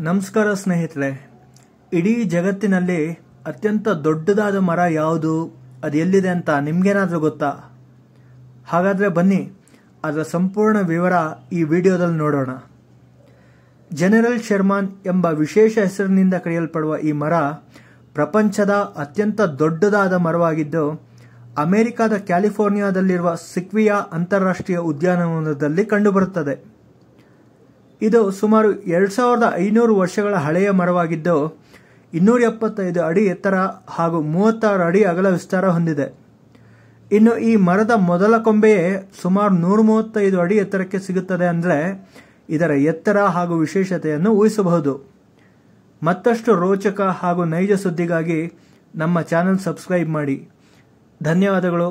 ನಮಸ್ಕಾರ ಸ್ನೇಹಿತರೆ, ಇಡೀ ಜಗತ್ತಿನಲ್ಲಿ ಅತ್ಯಂತ ದೊಡ್ಡದಾದ ಮರ ಯಾವುದು? ಅದು ಎಲ್ಲಿದೆ ಅಂತ ನಿಮ್ಗೇನಾದರೂ ಗೊತ್ತಾ? ಹಾಗಾದರೆ ಬನ್ನಿ, ಅದರ ಸಂಪೂರ್ಣ ವಿವರ ಈ ವಿಡಿಯೋದಲ್ಲಿ ನೋಡೋಣ. ಜನರಲ್ ಶರ್ಮಾನ್ ಎಂಬ ವಿಶೇಷ ಹೆಸರಿನಿಂದ ಕರೆಯಲ್ಪಡುವ ಈ ಮರ ಪ್ರಪಂಚದ ಅತ್ಯಂತ ದೊಡ್ಡದಾದ ಮರವಾಗಿದ್ದು, ಅಮೆರಿಕದ ಕ್ಯಾಲಿಫೋರ್ನಿಯಾದಲ್ಲಿರುವ ಸಿಕ್ವಿಯಾ ಅಂತಾರಾಷ್ಟ್ರೀಯ ಉದ್ಯಾನವನದಲ್ಲಿ ಕಂಡುಬರುತ್ತದೆ. ಇದು ಸುಮಾರು ಎರಡು ಸಾವಿರದ ಐನೂರು ವರ್ಷಗಳ ಹಳೆಯ ಮರವಾಗಿದ್ದು, ಇನ್ನೂರ ಎಪ್ಪತ್ತೈದು ಅಡಿ ಎತ್ತರ ಹಾಗೂ ಮೂವತ್ತಾರು ಅಡಿ ಅಗಲ ವಿಸ್ತಾರ ಹೊಂದಿದೆ. ಇನ್ನು ಈ ಮರದ ಮೊದಲ ಕೊಂಬೆಯೇ ಸುಮಾರು ನೂರ ಮೂವತ್ತೈದು ಅಡಿ ಎತ್ತರಕ್ಕೆ ಸಿಗುತ್ತದೆ ಅಂದರೆ ಇದರ ಎತ್ತರ ಹಾಗೂ ವಿಶೇಷತೆಯನ್ನು ಊಹಿಸಬಹುದು. ಮತ್ತಷ್ಟು ರೋಚಕ ಹಾಗೂ ನೈಜ ಸುದ್ದಿಗಾಗಿ ನಮ್ಮ ಚಾನೆಲ್ ಸಬ್ಸ್ಕ್ರೈಬ್ ಮಾಡಿ. ಧನ್ಯವಾದಗಳು.